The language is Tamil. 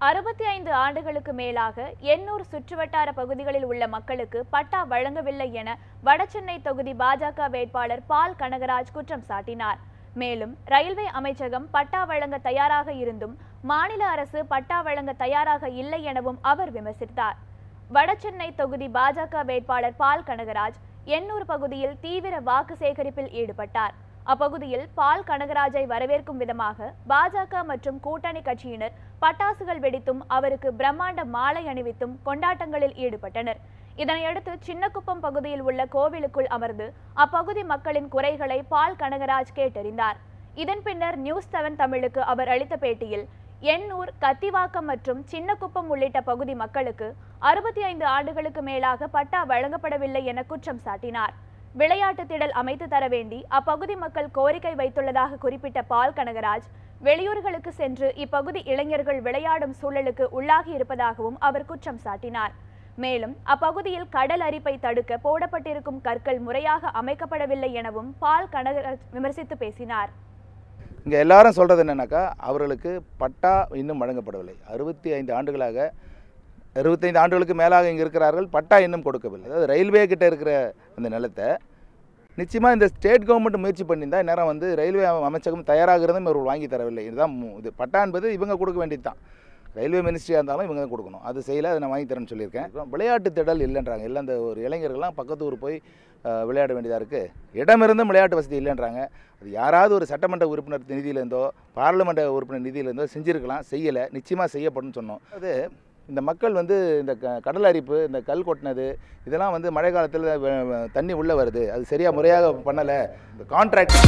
அறுபத்தி ஐந்து ஆண்டுகளுக்கு மேலாக எண்ணூர் சுற்றுவட்டார பகுதிகளில் உள்ள மக்களுக்கு பட்டா வழங்கவில்லை என வடசென்னை தொகுதி பாஜக வேட்பாளர் பால் கனகராஜ் குற்றம் சாட்டினார். மேலும் ரயில்வே அமைச்சகம் பட்டா வழங்க தயாராக இருந்தும் மாநில அரசு பட்டா வழங்க தயாராக இல்லை எனவும் அவர் விமர்சித்தார். வடசென்னை தொகுதி பாஜக வேட்பாளர் பால் கனகராஜ் எண்ணூர் பகுதியில் தீவிர வாக்கு சேகரிப்பில் ஈடுபட்டார். அப்பகுதியில் பால் கனகராஜை வரவேற்கும் விதமாக பாஜக மற்றும் கூட்டணி கட்சியினர் பட்டாசுகள் வெடித்தும் அவருக்கு பிரம்மாண்ட மாலை அணிவித்தும் கொண்டாட்டங்களில் ஈடுபட்டனர். இதனையடுத்து சின்னக்குப்பம் பகுதியில் உள்ள கோவிலுக்குள் அமர்ந்து அப்பகுதி மக்களின் குறைகளை பால் கனகராஜ் கேட்டறிந்தார். இதன் பின்னர் நியூஸ் செவன் தமிழுக்கு அவர் அளித்த பேட்டியில் எண்ணூர் கத்திவாக்கம் மற்றும் சின்னக்குப்பம் உள்ளிட்ட பகுதி மக்களுக்கு அறுபத்தி ஐந்து ஆண்டுகளுக்கு மேலாக பட்டா வழங்கப்படவில்லை என குற்றம் சாட்டினார். விளையாட்டு திடல் அமைத்து தர வேண்டி அப்பகுதி மக்கள் கோரிக்கை வைத்துள்ளதாக குறிப்பிட்ட பால் கனகராஜ் வெளியூர்களுக்கு சென்று இப்பகுதி இளைஞர்கள் விளையாடும் சூழலுக்கு உள்ளாகி இருப்பதாகவும் அவர் குற்றம் சாட்டினார். மேலும் அப்பகுதியில் கடல் அரிப்பை தடுக்க போடப்பட்டிருக்கும் கற்கள் முறையாக அமைக்கப்படவில்லை எனவும் பால் கனகராஜ் விமர்சித்து பேசினார். இங்கே எல்லாரும் சொல்கிறது என்னன்னாக்கா அவர்களுக்கு பட்டா இன்னும் வழங்கப்படவில்லை. அறுபத்தி ஐந்து ஆண்டுகளாக அறுபத்தைந்து ஆண்டுகளுக்கு மேலாக இங்கே இருக்கிறார்கள். பட்டா இன்னும் கொடுக்கவில்லை. அதாவது ரயில்வே கிட்டே இருக்கிற அந்த நிலத்தை நிச்சயமாக இந்த ஸ்டேட் கவர்மெண்ட் முயற்சி பண்ணியிருந்தால் நேரம் வந்து ரயில்வே அமைச்சகம் தயாராக இருந்தும் இவர்கள் வாங்கி தரவில்லை. இதுதான் இது பட்டா என்பது இவங்க கொடுக்க வேண்டியது தான். ரயில்வே மினிஸ்ட்ரியாக இருந்தாலும் இவங்க தான் கொடுக்கணும். அது செய்யலை அதை நான் வாங்கி தரேன்னு சொல்லியிருக்கேன். விளையாட்டு திடல் இல்லைன்றாங்க. இல்லை அந்த ஒரு இளைஞர்கள்லாம் பக்கத்து ஊர் போய் விளையாட வேண்டியதாக இருக்குது இடம் இருந்தும் விளையாட்டு வசதி இல்லைன்றாங்க. அது யாராவது ஒரு சட்டமன்ற உறுப்பினர் நிதியிலேருந்தோ பாராளுமன்ற உறுப்பினர் நிதியிலேருந்தோ செஞ்சுருக்கலாம் செய்யலை. நிச்சயமாக செய்யப்படும் சொன்னோம். அது இந்த மக்கள் வந்து இந்த க கடல் அரிப்பு இந்த கல் கொட்டினது இதெல்லாம் வந்து மழை காலத்தில் தண்ணி உள்ளே வருது. அது சரியாக முறையாக பண்ணலை. இந்த கான்ட்ராக்ட்